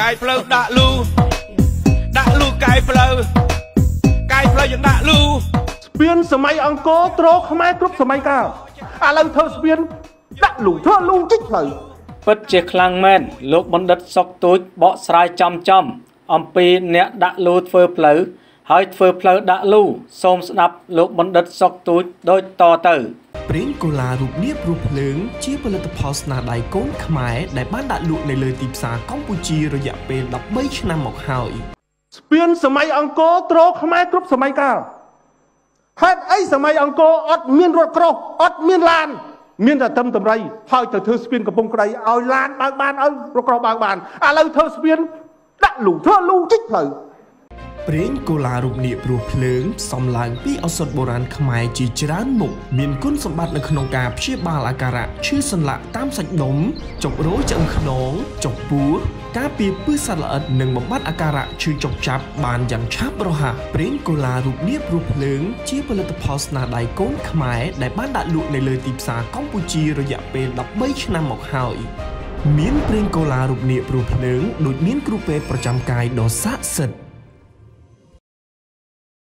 កាយផ្លូវដាក់លូដាក់លូកាយផ្លូវកាយផ្លូវយើងដាក់លូស្ពានសម័យអង្គរទ្រខ្មែរគ្រប់សម័យកាលឥឡូវធ្វើស្ពានដាក់លូធ្វើលូជីកផ្លូវពិតជាខ្លាំងមែនលោកបណ្ឌិតសុកទូចបកស្រាយចំចំអំពីអ្នកដាក់លូធ្វើផ្លូវហើយធ្វើផ្លូវដាក់លូសូមស្ដាប់លោកបណ្ឌិតសុកទូចដូចតទៅ ប្រេងកូឡារូបនាបរស់ភ្លើង ជាផលិតផលស្នាដៃកូនខ្មែរដែលបានដាក់លក់នៅលើទីផ្សារកម្ពុជារយៈពេល13ឆ្នាំមកហើយស្ពានសម័យអង្គរទ្រខ្មែរគ្រប់សម័យកាលហេតុអីសម័យអង្គរអត់មានរថក្រោះអត់មានឡាន មានតែទឹមតម្រៃហើយទៅធ្វើស្ពានកំពង់ក្រីឲ្យឡានបើកបានឲ្យរថក្រោះបើកបានឥឡូវធ្វើស្ពានដាក់លូធ្វើលូជីកផ្លូវ ប្រេងកូឡារូបនាបរស់ភ្លើងផ្សំឡើងពីឱសថបុរាណខ្មែរជាច្រើនមុខមានគុណសម្បត្តិនៅក្នុងការព្យាបាលអាការៈឈឺសន្លាក់តាមសាច់ដុំចុករោឆ្អឹងខ្នងចុកពោះការពារពឹសសត្វល្អិតនិងបំបត្តិអាការៈឈឺចុកចាប់បានយ៉ាងឆាប់រហ័សប្រេងកូឡារូបនាបរស់ភ្លើង ជាផលិតផលស្នាដៃកូនខ្មែរដែលបានដាក់លក់នៅលើទីផ្សារកម្ពុជារយៈពេល13ឆ្នាំមកហើយមានប្រេងកូឡារូបនាបរស់ភ្លើងដូចមានគ្រូពេទ្យប្រចាំកាយដ៏ស័ក្តិសិទ្ធិ